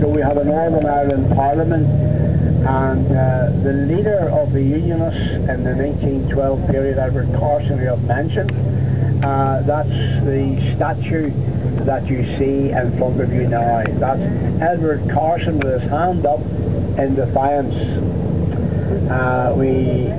So we have a Northern Ireland Parliament, and uh, the leader of the Unionists in the 1912 period, Edward Carson, we have mentioned, uh, that's the statue that you see in front of you now. That's Edward Carson with his hand up in defiance. Uh, we